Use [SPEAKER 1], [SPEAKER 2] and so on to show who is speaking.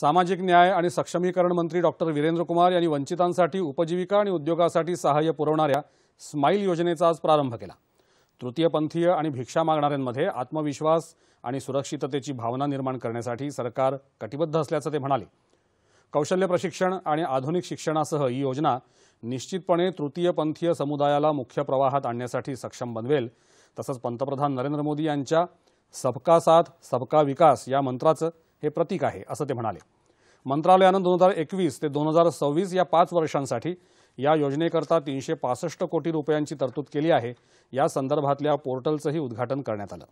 [SPEAKER 1] सामाजिक न्याय आणि सक्षमीकरण मंत्री डॉक्टर वीरेंद्र कुमार यांनी वंचितांसाठी उपजीविका आणि उद्योगासाठी सहाय्य पुरवणाऱ्या स्माईल योजनेचा आज प्रारंभ केला. तृतीयपंथीय आणि भिक्षा मागणाऱ्यांमध्ये आत्मविश्वास आणि सुरक्षिततेची भावना निर्माण करण्यासाठी सरकार कटिबद्ध असल्याचं ते म्हणाले. कौशल्य प्रशिक्षण आणि आधुनिक शिक्षणासह ही योजना निश्चितपणे तृतीयपंथीय समुदायाला मुख्य प्रवाहात आणण्यासाठी सक्षम बनवेल. तसंच पंतप्रधान नरेंद्र मोदी यांच्या सबका साथ सबका विकास या मंत्राचं हे प्रतीक आहे असं ते म्हणाले. मंत्रालयानं दोन हजार एकवीस ते दोन हजार सव्वीस या पाच वर्षांसाठी या योजनेकरता तीनशे पासष्ट कोटी रुपयांची तरतूद केली आहे. या संदर्भातल्या पोर्टलचंही उद्घाटन करण्यात आलं.